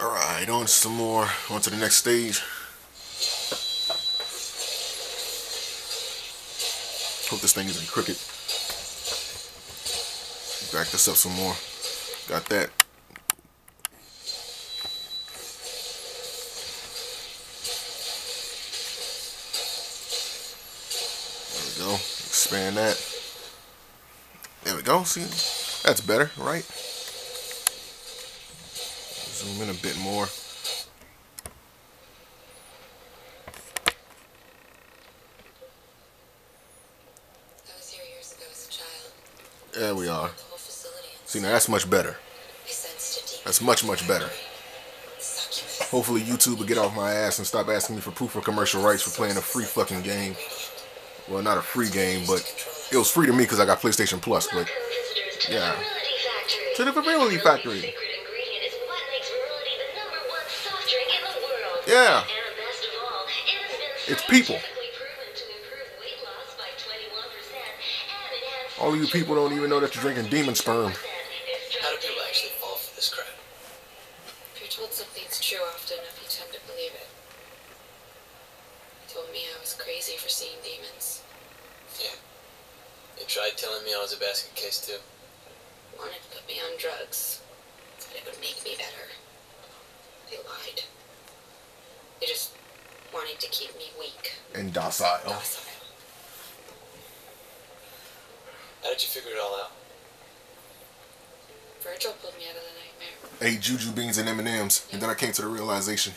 Alright, on some more. On to the next stage. Hope this thing isn't crooked. Back this up some more. Got that. There we go. Expand that. There we go. See, that's better, right? Zoom in a bit more. I was here years ago as a child. There we are. The whole facility. See, now that's much better. I sensed a deep That's much, much better. succubus. Hopefully YouTube will get off my ass and stop asking me for proof of commercial rights for playing a free fucking game. Well, not a free game, but it was free to me because I got PlayStation Plus, but Welcome, visitors, to yeah. the Virility Factory. To the Virility Factory. Yeah. And best of all, it It's people. scientifically proven to improve weight loss by 21% and enhance All you people don't even know that you're drinking demon sperm. How do people actually fall for this crap? If you're told something's true often enough, you tend to believe it. He told me I was crazy for seeing demons. Yeah. They tried telling me I was a basket case too. Wanted to put me on drugs. Said it would make me better. They lied. They just wanted to keep me weak, And docile. docile. How did you figure it all out? Virgil pulled me out of the nightmare. Ate juju beans and M&Ms, and then I came to the realization.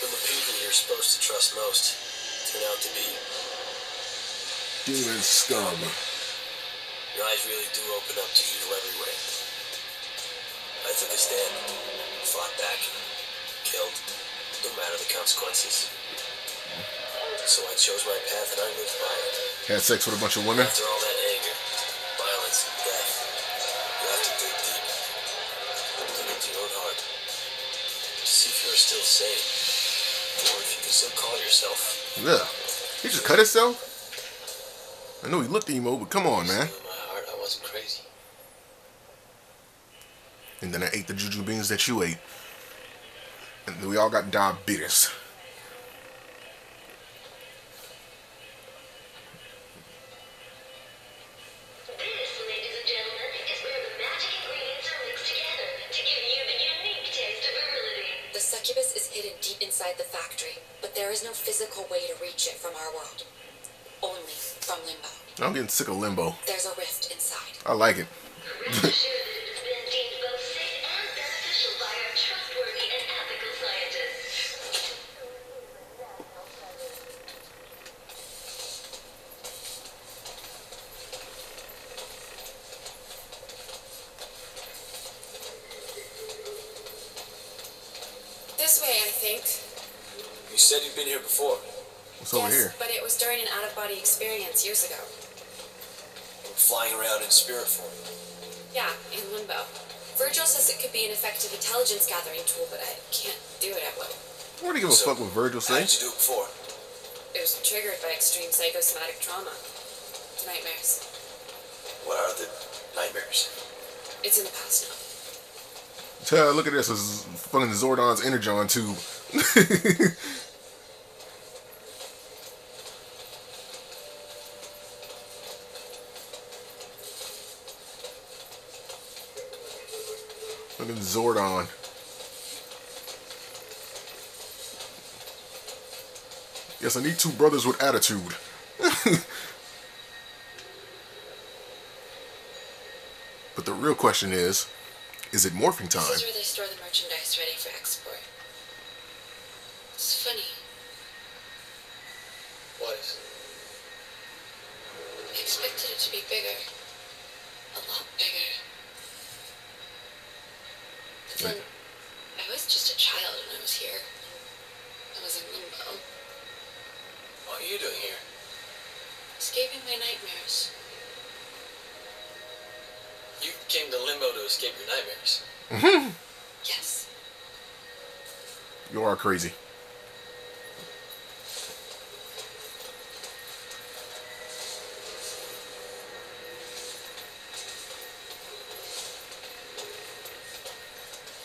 The people you're supposed to trust most turn out to be. Demon scum. Your eyes really do open up to evil everywhere. I took a stand, fought back, killed, no matter the consequences. So I chose my path and I lived by it. Had sex with a bunch of women. After all that anger, violence, and death, you have to dig deep. Dig into your own heart. To see if you're still sane. Or if you can still call yourself. Yeah. He just cut himself? I know he looked emo, but come on, man. In my heart, I wasn't crazy. And then I ate the juju beans that you ate. And we all got diabetes. This, ladies and gentlemen, is where the magic ingredients are mixed together to give you the unique taste of virility. The succubus is hidden deep inside the factory, but there is no physical way to reach it from our world. Only from limbo. I'm getting sick of limbo. There's a rift inside. I like it. said you'd been here before. What's over yes, here? but it was during an out-of-body experience years ago. Flying around in spirit form. Yeah, in limbo. Virgil says it could be an effective intelligence gathering tool, but I can't do it at will. What do you give a So, fuck what Virgil How say? did you do it before? It was triggered by extreme psychosomatic trauma. Nightmares. What are the nightmares? It's in the past now. Tell, look at this. This is fucking Zordon's Energon tube. Zordon. Yes, I need two brothers with attitude. but the real question is, is it morphing time? This is where they store the merchandise ready for export. It's funny. What is? I expected it to be bigger. A lot bigger. But then, I was just a child when I was here. I was in limbo, What are you doing here? escaping my nightmares. You came to limbo to escape your nightmares. Mm-hmm. Yes. You are crazy.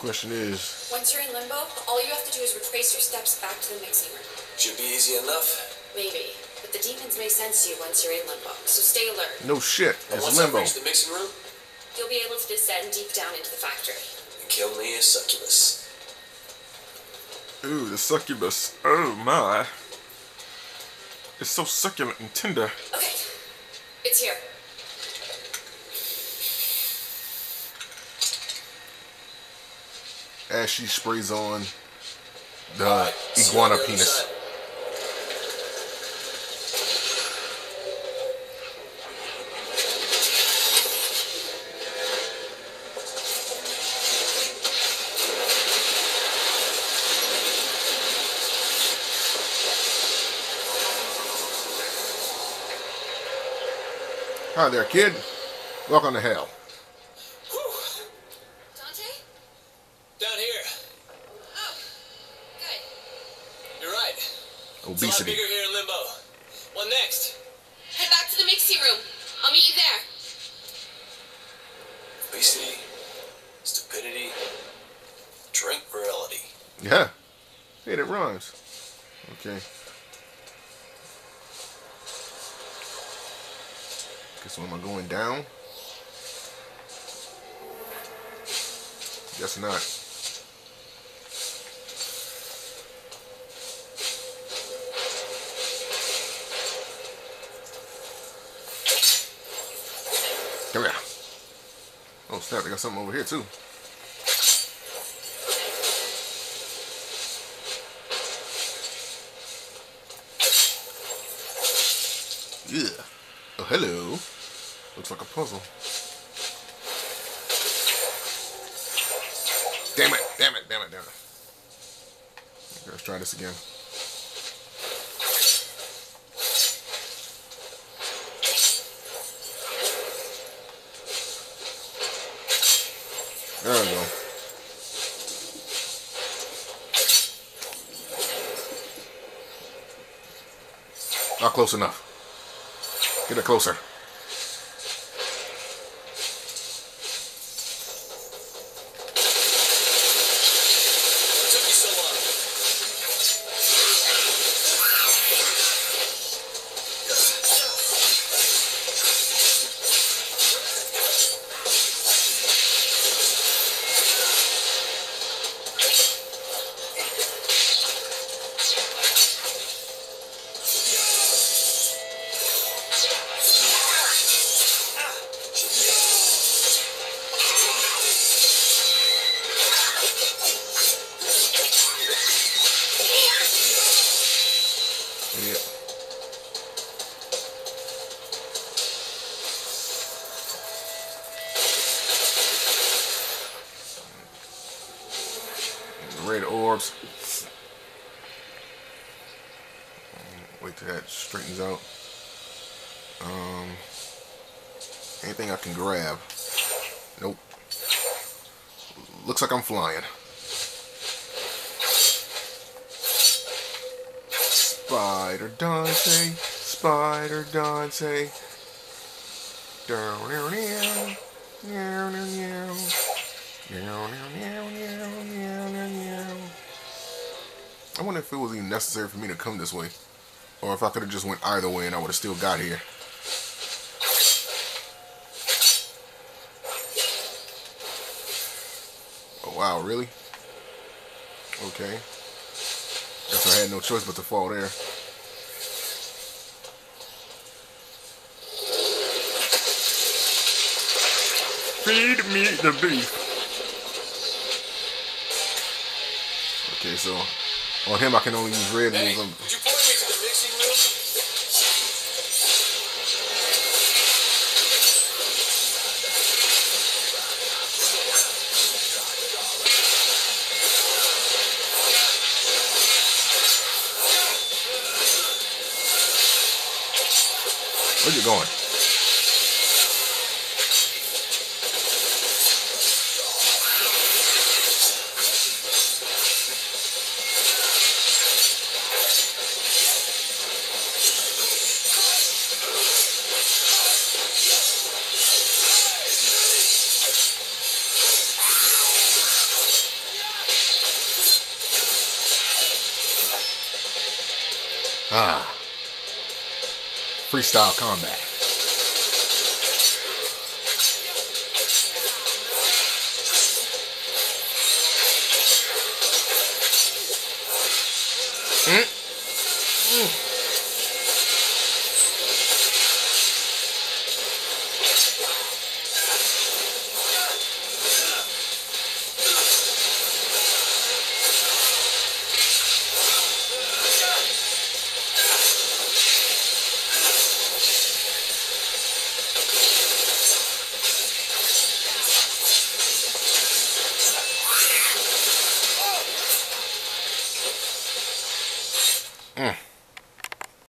Question is, Once you're in limbo, all you have to do is retrace your steps back to the mixing room. Should be easy enough. Maybe. But the demons may sense you once you're in limbo, so stay alert. no shit. And It's once limbo. I reach the mixing room, You'll be able to descend deep down into the factory. and kill me a succubus. Ooh, the succubus. Oh my. It's so succulent and tender. Okay. It's here. As she sprays on the iguana penis. Hi there, kid. Welcome to hell. Whew. Dante? Down here. Oh. Good. You're right. It's a lot Obesity. bigger here in Limbo. What next? Head back to the mixing room. I'll meet you there. Obesity, stupidity, drink virility. Yeah. Hey, that rhymes. Okay. Guess when am I going down? Guess not. Snap, they got something over here too. Yeah. Oh, hello. Looks like a puzzle. Damn it, damn it, damn it, damn it. Let's try this again. Not close enough. Get it closer. Orbs. Wait till that straightens out. Um, anything I can grab? Nope. Looks like I'm flying. Spider Dante, Spider Dante. Down, down, down. Down, down, down, down, down, down, down. I wonder if it was even necessary for me to come this way. Or if I could have just went either way and I would have still got here. Oh wow, really? Okay. Guess I had no choice but to fall there. Feed me the beef. Okay, so on him I can only use red Hey, moves. would you point me to the mixing room? Where you going? Ah. Freestyle combat.